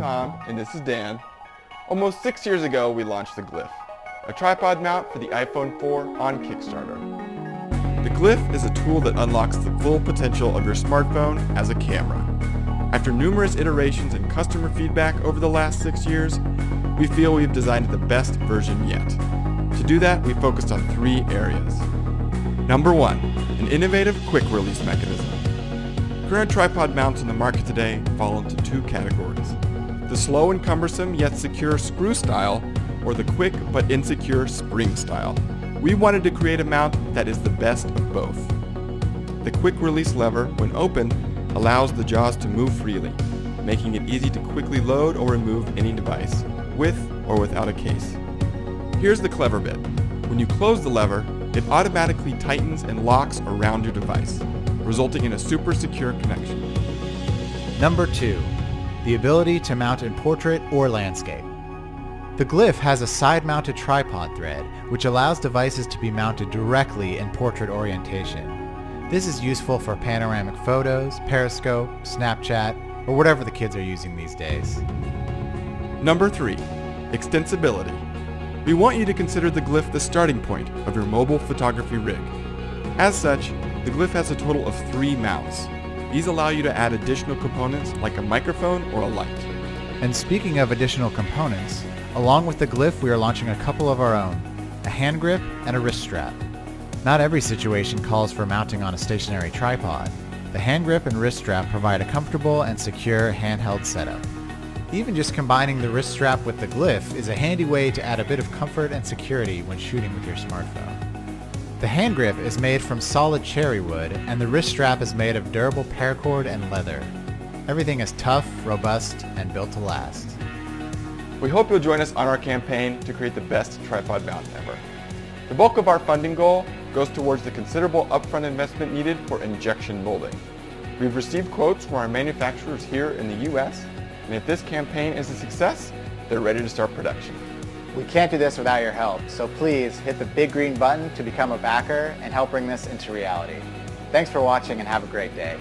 Tom, and this is Dan. Almost six years ago, we launched the Glif, a tripod mount for the iPhone 4 on Kickstarter. The Glif is a tool that unlocks the full potential of your smartphone as a camera. After numerous iterations and customer feedback over the last six years, we feel we've designed the best version yet. To do that, we focused on three areas. Number one, an innovative quick release mechanism. Current tripod mounts on the market today fall into two categories. The slow and cumbersome yet secure screw style, or the quick but insecure spring style. We wanted to create a mount that is the best of both. The quick release lever, when open, allows the jaws to move freely, making it easy to quickly load or remove any device, with or without a case. Here's the clever bit. When you close the lever, it automatically tightens and locks around your device, resulting in a super secure connection. Number 2. The ability to mount in portrait or landscape. The Glif has a side-mounted tripod thread, which allows devices to be mounted directly in portrait orientation. This is useful for panoramic photos, Periscope, Snapchat, or whatever the kids are using these days. Number 3. Extensibility. We want you to consider the Glif the starting point of your mobile photography rig. As such, the Glif has a total of three mounts. These allow you to add additional components like a microphone or a light. And speaking of additional components, along with the Glif we are launching a couple of our own, a hand grip and a wrist strap. Not every situation calls for mounting on a stationary tripod. The hand grip and wrist strap provide a comfortable and secure handheld setup. Even just combining the wrist strap with the Glif is a handy way to add a bit of comfort and security when shooting with your smartphone. The hand grip is made from solid cherry wood, and the wrist strap is made of durable paracord and leather. Everything is tough, robust, and built to last. We hope you'll join us on our campaign to create the best tripod mount ever. The bulk of our funding goal goes towards the considerable upfront investment needed for injection molding. We've received quotes from our manufacturers here in the US, and if this campaign is a success, they're ready to start production. We can't do this without your help, so please hit the big green button to become a backer and help bring this into reality. Thanks for watching and have a great day.